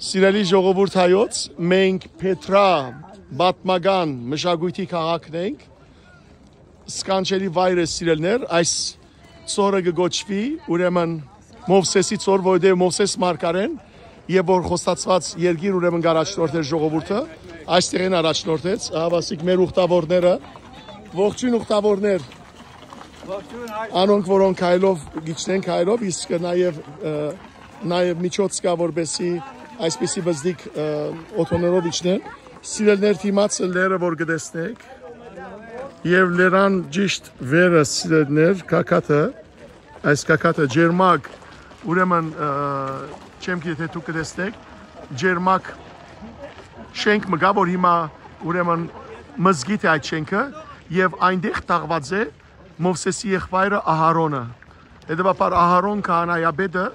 Սիրելի ժողովուրդ հայոց, մենք Պետրա բատմական մշակույթի քաղաքն ենք։ Սկանչելի վայրը սիրելներ, այս ծորը կգոչվի, ուրեմն Մովսեսի ծոր, որտեղ Մովսես Մարկարեն եւ որ խոստացված երկիր ուրեմն առաջնորդեր ժողովուրդը, այստեղ են առաջնորդեց, հավասիկ մեր ուխտավորները, ողջույն ուխտավորներ, անոնք որոնք հայլով գիչնեն հայլով, իսկ նաև նաև միջոց կա որբեսի այսպիսի բզդիկ օթոներով իջնեն, սիրելներ թիմաց լերը որ գտեսնեք եւ լերան ճիշտ վերը սիրելներ կակատը այս կակատը ջերմակ ուրեմն չեմ գիտե դու կտեսնեք ջերմակ շենք մգա որ հիմա ուրեմն մզգիթ է այդ շենքը եւ այնտեղ տաղված է Մովսեսի եղբայրը Ահարոնը հետեւաբար Ահարոն քահանայաբեդը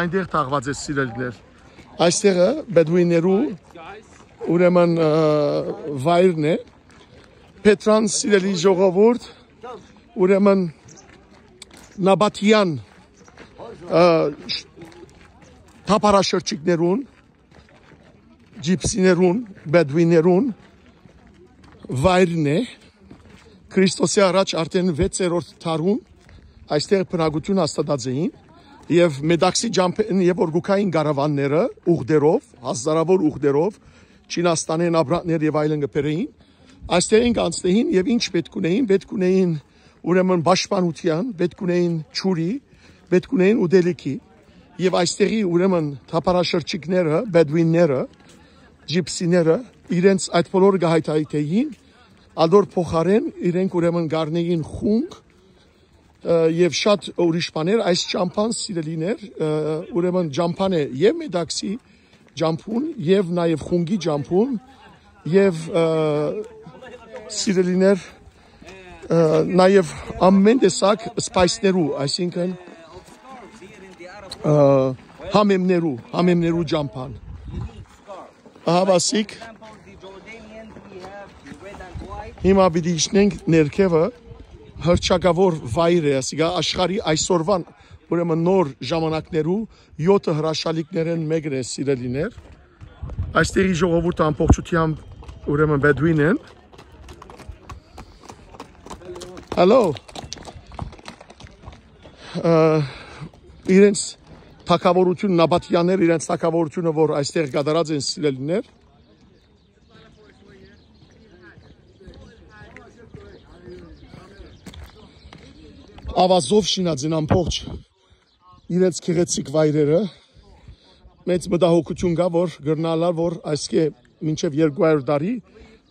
այնտեղ տաղված է սիրելներ Այստեղը բեդուիներու ուրեմն վայրն է Պետրան սիրելի ժողովուրդ ուրեմն Նաբատյան թափարաշրջիկներուն ջիպսիներուն բեդուիներուն վայրն է Քրիստոսի առաջ արդեն 6-րդ դարում այստեղ բնակություն հաստատած էին եւ մեդաքսի ջամփեն եւ օրգուկային գարավանները ուղդերով, հազարավոր ուղդերով Չինաստանեն աբրաններ եւ այլն գբերեին այստեղ են կանցնեին եւ ինչ պետք ունեին պետք ունեին ուրեմն պաշտպանության պետք ունեին ճուրի պետք ունեին ուդելիքի եւ այստեղի ուրեմն թափարաշրջիկները բեդուինները ջիպսիները իրենց այդ բոլորը գահայթայթեին ալոր փոխարեն իրենք ուրեմն գարնեին խունկ եւ շատ ուրիշ բաներ այս ճամփան սիրելիներ ուրեմն ճամփան է եւ մեդաքսի ճամփուն եւ նաեւ խունգի ճամփուն եւ սիրելիներ նաեւ ամեն տեսակ սպայսներու այսինքն համեմներու համեմներու ճամփան ահավասիկ հիմա պիտի իջնենք ներքևը հրճակավոր վայր է, ասիկա աշխարի այսօրվան ուրեմն նոր ժամանակներու 7 հրաշալիքներեն մեկն է սիրելիներ։ Այստեղի ժողովուրդը ամբողջությամբ ուրեմն բեդուին են։ Հալո։ Իրենց թակավորություն նաբատյաններ իրենց թակավորությունը որ այստեղ գդարած են սիրելիներ ավազով շինած են ամբողջ իրենց քեղեցիկ վայրերը մեծ մտահոգություն կա որ գրնալար որ այսքե մինչև 200 տարի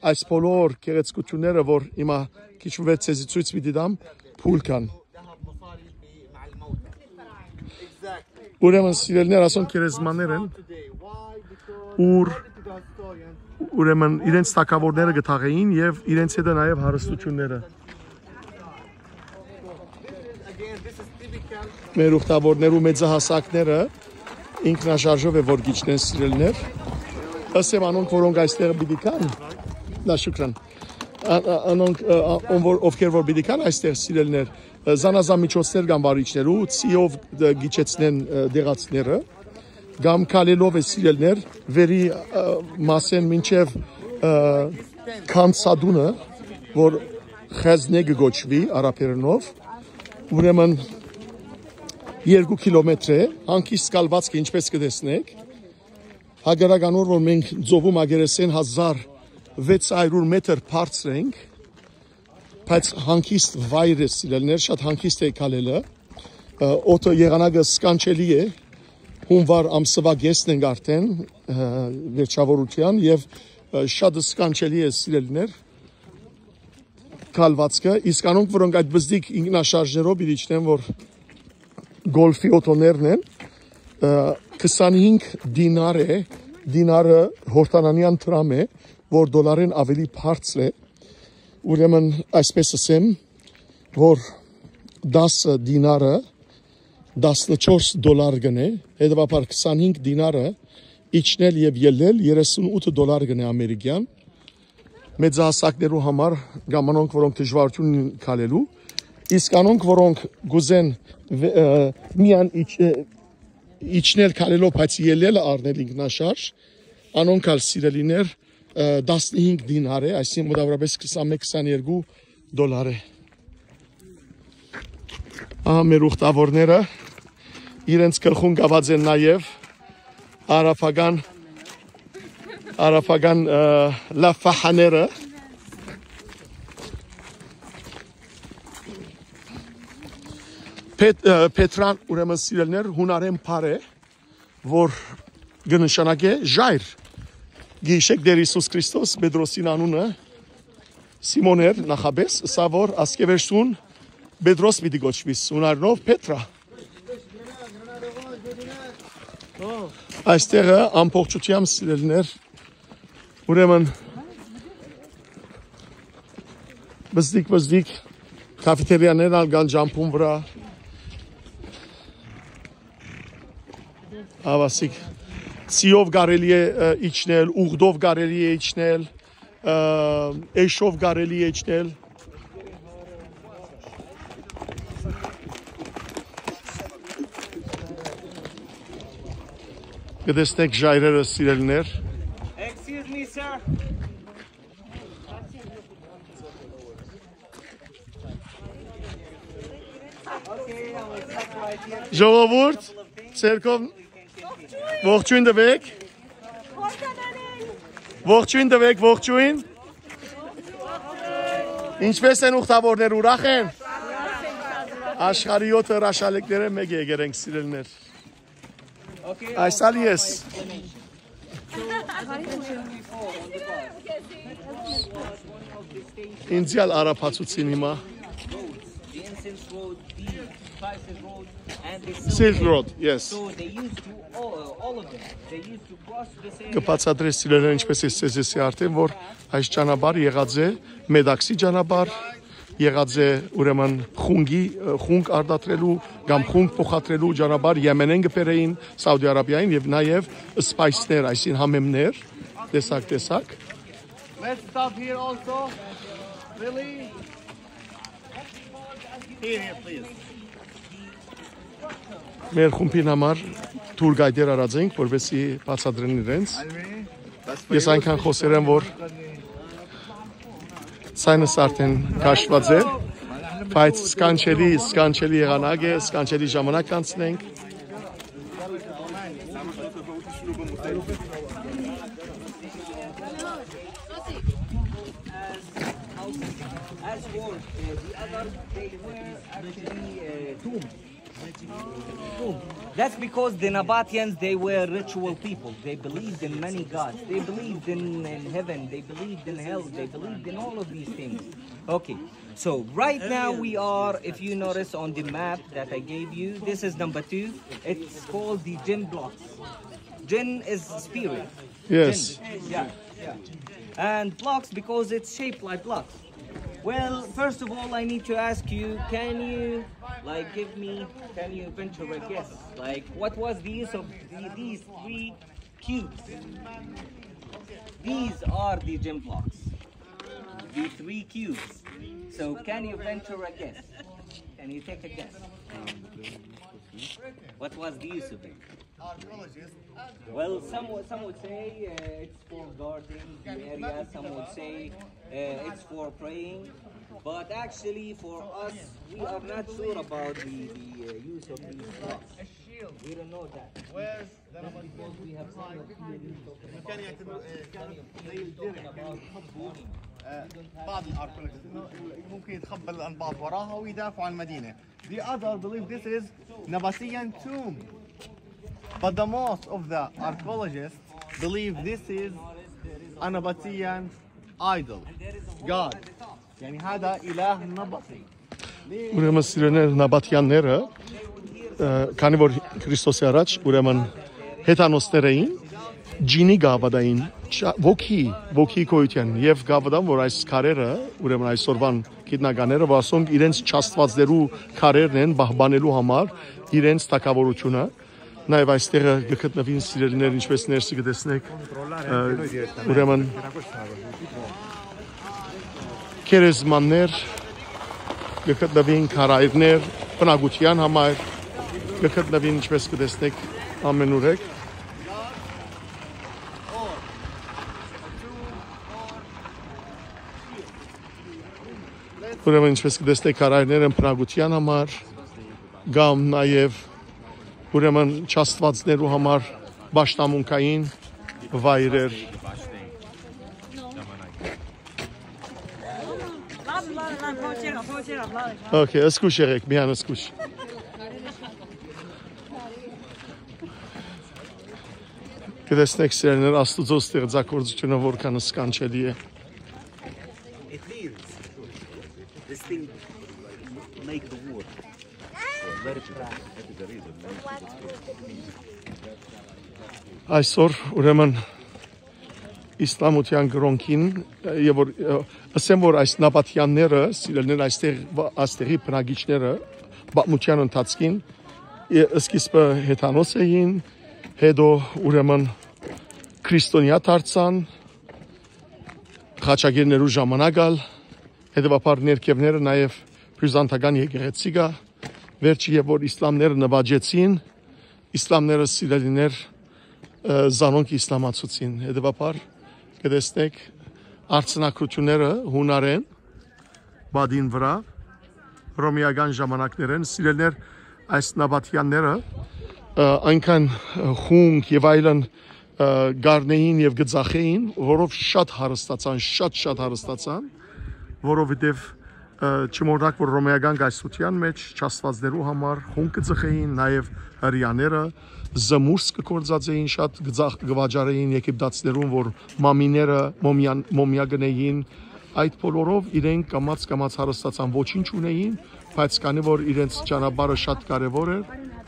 այս բոլոր քեղեցկությունները որ հիմա քիչ վեցեզի ցույց մի դամ փուլ կան ուրեմն սիրելներ ասոն քերեզմաններ են ուր ուրեմն իրենց թակավորները գտաղեին եւ իրենց հետ նաեւ հարստությունները մեր ուխտավորներու մեծահասակները ինքնաշարժով է որ գիչնեն սիրելներ ըսեմ անոնք որոնք այստեղ պիտի կան դա շուկրան անոնք ովքեր որ պիտի կան այստեղ սիրելներ զանազամիջոցներ կամ վարիչներու ցիով գիչեցնեն դեղացները կամ կալելով է սիրելներ վերի մասեն մինչև կանցադունը որ խեզնե գոչվի արաբերենով ուրեմն 2 կիլոմետր է, հանկիստ կալվածքը ինչպես կտեսնեք, հագարականոր, որ մենք ծովում ագերեսեն 1600 մետր բարձր ենք, բայց հանկիստ վայր է սիրելներ, շատ հանկիստ է կալելը, օտը եղանակը սկանչելի է, հունվար ամսվա գեսն ենք արդեն վերջավորության և շատ սկանչելի է սիրելներ, կալվածքը, իսկ անոնք, որոնք այդ բզդիկ ինքնաշարժներով իրիչնեն, որ գոլֆի օտոներն են 25 դինար է դինարը հորտանանյան տրամ է որ դոլարեն ավելի բարձր է ուրեմն այսպես ասեմ որ 10 դինարը 14 դոլար գնե հետևաբար 25 դինարը իջնել եւ ելնել 38 դոլար գնե ամերիկյան մեծահասակներու համար գամանոնք որոնք դժվարություն քալելու իսկ անոնք որոնք գուզեն միան իջնել քալելով, բայց ելելը առնել ինքնաշարժ, անոնքալ սիրելիներ ը, 15 դինար է, այսինքն մոտավորապես 21-22 դոլար է։ Ահա մեր ուխտավորները իրենց գլխուն գաված են նաև արաբական արաբական ը, լաֆահաները Պետ, ը, Պետրան ուրեմն սիրելներ հունարեն բառ է, որ կնշանակե ժայր։ Գիշեք Տեր Հիսուս Քրիստոս Պետրոսին անունը Սիմոն էր նախաբես, սա որ ասկևերսուն Պետրոս պիտի գոչվի, հունարնով Պետրա։ Այստեղը ամբողջությամբ սիրելներ ուրեմն բզդիկ բզդիկ կաֆետերիաներ ալգան ջամփուն վրա ավասիկ ցիով կարելի է իջնել, ուղդով կարելի է իջնել, էշով կարելի է իջնել։ Գտեսնեք ժայրերը սիրելներ, ժողովուրդ, ցերկով ողջույն տվեք, ողջույն տվեք, ողջույն։ Ինչպես են ուխտավորներ ուրախ են։ Աշխարհի 7 հրաշալիքները մեկ եկեր ենք սիրելներ։ Այսալ ես։ Ինձյալ արապացուցին հիմա incense road, the spices road, and the Silk Road, yes։ So they used to all, all of them. They used to cross this area. Կբացատրես սիրելիներ ինչպես է ցեզեսի արդեն որ այս ճանապարհ եղած է մեդաքսի ճանապարհ եղած է ուրեմն խունգի խունգ արդատրելու կամ խունգ փոխադրելու ճանապարհ Եմենեն գբերեին Սաուդի Արաբիային եւ նաեւ սպայսներ, այսին համեմներ տեսակ տեսակ Let's stop here also. Really? Մեր խումբին համար թուր գայդեր արած ենք որովհետեւ բացատրեն իրենց ես այնքան խոսեր եմ որ ցայնս արդեն քաշված է բայց սկանչելի սկանչելի եղանակ է սկանչելի ժամանակ կանցնենք As for uh, the others, they were actually uh, tombs. Tomb. That's because the Nabateans, they were ritual people. They believed in many gods. They believed in, in heaven. They believed in hell. They believed in all of these things. Okay, so right now we are, if you notice on the map that I gave you, this is number two. It's called the Jinn blocks. Jinn is spirit. yes Jinn. Yeah, yeah. And blocks because it's shaped like blocks. Well, first of all, I need to ask you, can you, like, give me, can you venture a guess? Like, what was the use of the, these three cubes? These are the gem blocks. The three cubes. So, can you venture a guess? Can you take a guess? What was the use of it? Well, some would, some would say uh, it's for guarding the area. Some would say uh, it's for praying. But actually, for us, we are not sure about the, the uh, use of these blocks. We don't know that. Where's the Just because we have some of theories talking كان about, يعتبر some of زي theories talking الدرع about building. بعض الاركولوجيست انه ممكن يتخبى الانباط وراها ويدافعوا عن المدينه. The other believe this is Nabatean tomb. But the most of the archaeologists believe this is Anabataean idol, god. Yani hada ilah Nabati. Ուրեմն սիրեներ նաբաթյանները քանի որ Քրիստոսի առաջ ուրեմն հետանոստներ էին ջինի գավադային ոգի ոգի կոյության եւ գավադան որ այս քարերը ուրեմն այսօրվան քիդնականները ասոնք իրենց չաստվածներու քարերն են բահբանելու համար իրենց թակավորությունը նաեւ այստեղը գտնվին սիրելիներ ինչպես ներսի կտեսնեք ուրեմն քերեզմաններ գտնվին քարայրներ բնակության համար գտնվին ինչպես կտեսնեք ամենուրեք Ուրեմն ինչպես կտեսնեք կարայրներ են բնակության համար կամ նաև ուրեմն չաստվածներու համար ճաշտամունքային վայրեր. Okay, ասկուշ եղեք, միան ասկուշ։ Կտեսնեք սերներ Աստուծո ստեղծագործությունը որքան սկանչելի է։ Այսօր ուրեմն իսլամության գրոնքին եւ որ ասեմ որ այս նաբաթյանները, սիրելներ այստեղ աստեղի բնագիչները բամության ընթացքին սկիզբը հեթանոս էին, հետո ուրեմն քրիստոնյա դարձան խաչագերներու ժամանակալ հետևաբար ներքևները նաև բյուզանդական եկեղեցի կա վերջի եւ որ իսլամները նվաճեցին իսլամները սիրելիներ զանոնք իսլամացուցին հետևաբար կտեսնեք արցնակությունները հունարեն բադին վրա ռոմեական ժամանակներեն սիրելներ այս նաբաթյանները այնքան ը, խունգ եւ այլն գարնեին եւ գծախեին որով շատ հարստացան շատ շատ հարստացան որովհետեւ չմոռանք որ ռոմեական գայսության մեջ չաստվածներու համար հոն կծխեին նաև հрьяաները զմուրս կկործածեին շատ գծախ գվաճարեին եգիպտացներուն որ մամիները մոմյան մոմիա գնեին այդ բոլորով իրենք կամած կամած հարստացան ոչինչ ունեին բայց քանի որ իրենց ճանապարհը շատ կարևոր էր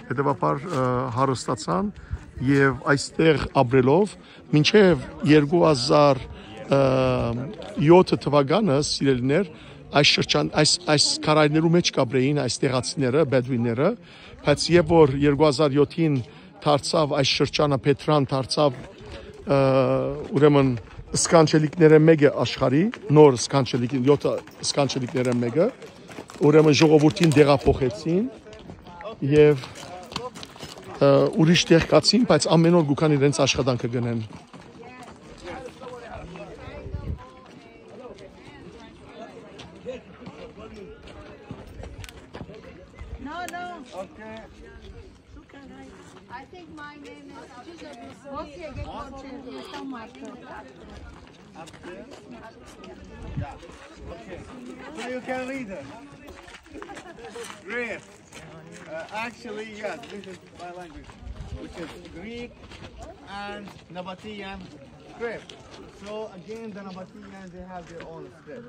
հետեւաբար հարստացան եւ այստեղ ապրելով մինչեւ 2000 7 թվականս իրեններ այս շրջան այս այս քարայրներու մեջ կապրեին այս տեղացիները բեդվիները բայց եւ որ 2007-ին դարձավ այս շրջանը Պետրան դարձավ ուրեմն սկանչելիկները մեկը աշխարի նոր սկանչելիկ 7 սկանչելիկները մեկը ուրեմն ժողովրդին դեղափոխեցին եւ ուրիշ տեղ կացին բայց ամեն օր գուքան իրենց աշխատանքը գնեն actually, yes, this is my language, which is Greek and Nabatean script. So again, the Nabateans they have their own script.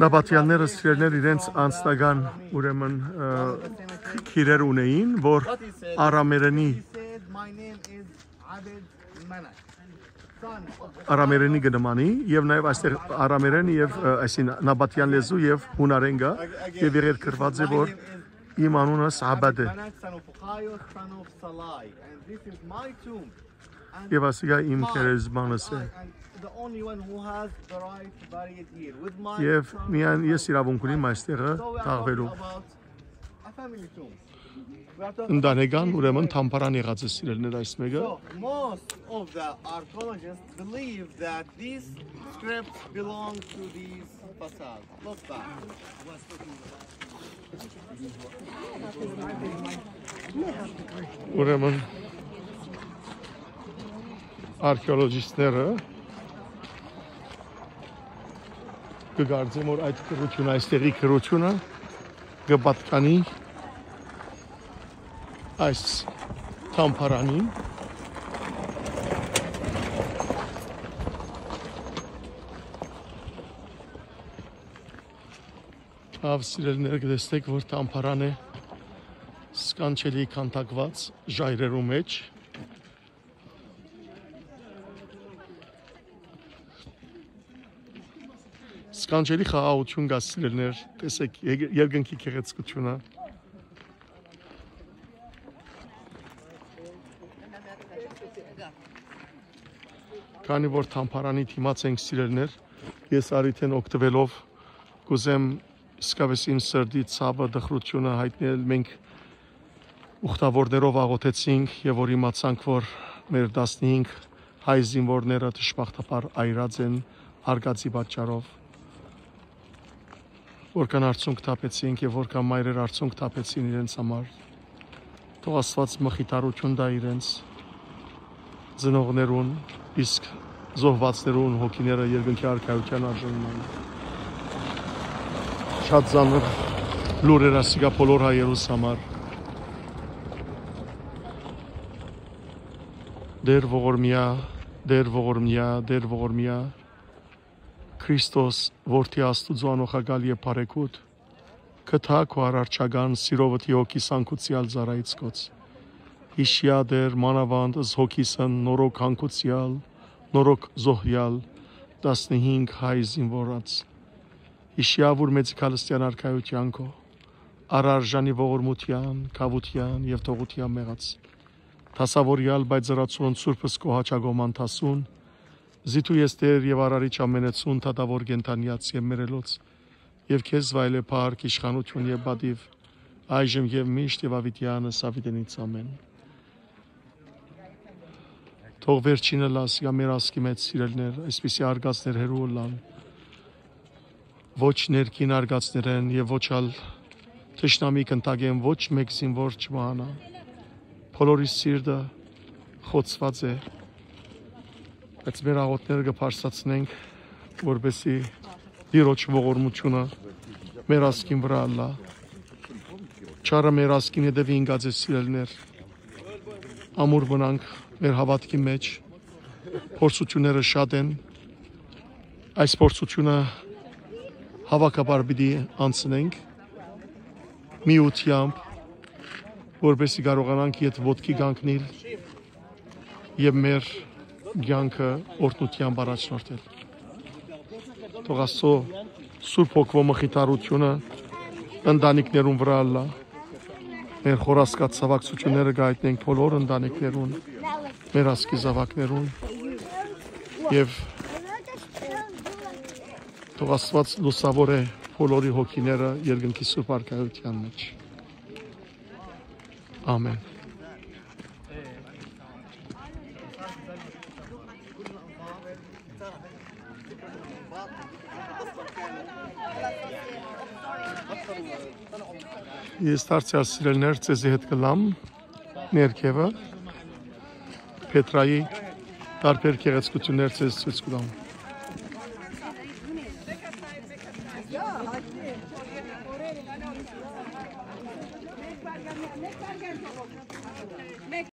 Նաբատյանները սիրելներ իրենց անձնական ուրեմն քիրեր ունեին, որ արամերենի արամերենի գնմանի եւ նաեւ այստեղ արամերեն եւ այսին նաբատյան լեզու եւ հունարեն գա եւ եղեր գրված է որ իմ անունս Աբադ է եւ ասիկա իմ mine, քերեզմանս է son միայն ես իրավունք ունիմ այստեղը talking ընդանեկան ուրեմն թամփարան եղած է սիրելներ այս մեկը most of the archaeologists believe that these scripts belong to these facades. Look back. Ուրեմն արխեոլոգիստները կգարձեմ որ այդ քրությունը այստեղի քրությունը կպատկանի այս թամփարանին Ավ սիրելիներ կտեսնեք որ թամփարան է սկանչելի քանտակված ժայրերու մեջ սկանչելի խաղաղություն գա սիրելներ տեսեք երկնքի քեղեցկությունը քանի որ թամփարանի թիմաց ենք սիրելներ ես արիթեն օգտվելով կուզեմ իսկավես իմ սրդի ցավը դխրությունը հայտնել մենք ուխտավորներով աղոթեցինք եւ որ իմացանք, որ մեր 15 հայ զինվորները դժբախտաբար այրած են արգածի պատճառով որքան արցունք թափեցինք եւ որքան մայրեր արցունք թափեցին իրենց համար թող Աստված մխիթարություն տա իրենց ծնողներուն իսկ զոհվածներուն հոգիները երկնքի արքայության արժանն են շատ ծանր լուրեր ասիկա բոլոր հայերուս համար դեր ողորմիա դեր ողորմիա դեր ողորմիա Քրիստոս որդի Աստուծո անոխագալ եւ բարեկուտ կթակ ու արարչական սիրովթի հոգի սանկուցիալ զարայից կոց Հիշյա դեր մանավանդ զհոգիսն նորոք հանկուցիալ նորոք զոհյալ 15 հայ զինվորած Իշիավուր մեծ քալստյան արքայության քո արարժանի ողորմության, կավության եւ թողության մեղած Թասավորյալ բայց զրացուն սուրբս քո հաճագոման տասուն Զիթու եստեր եւ արարիչ ամենեցուն թադավոր գենտանյաց եւ մերելոց եւ քեզ վայլե փառք իշխանություն եւ բադիվ այժմ եւ միշտ եւ ավիտյանը սավիտենից ամեն Թող վերջինը լաս یا մեր ասկի մեծ սիրելներ, այսպիսի արգացներ հերու լան։ Ոչ ներքին արգացներ են եւ ոչ ալ թշնամի կընտագեն ոչ մեկ զինվոր չմահանա։ Բոլորի սիրտը խոցված է։ Բայց մեր աղոթները կփարսացնենք, որբեսի Տիրոջ ողորմությունը մեր ասկին վրա ալա։ Չարը մեր ասկին հետևի ինգած է սիրելներ։ Ամուր մնանք մեր հավատքի մեջ փորձությունները շատ են այս փորձությունը հավաքաբար պիտի անցնենք միությամբ որովհետեւ կարողանանք իդ ոդկի գանկնել եւ մեր ցանկը օրտնությամբ առաջնորդել թող աստծո սուրբ հոգվո մխիթարությունը ընտանիքներուն վրա ալլա մեր խորասկած ցավակցությունները գայտնենք բոլոր ընտանիքներուն մեր ասկի զավակներուն եւ թող Աստված լուսավոր է բոլորի հոգիները երկնքի սուրբ արքայության մեջ ամեն Ես դարձյալ սիրելներ ցեզի հետ կլամ ներքևը Պետրայի տարբեր գեղեցկություններ ցույց կտամ։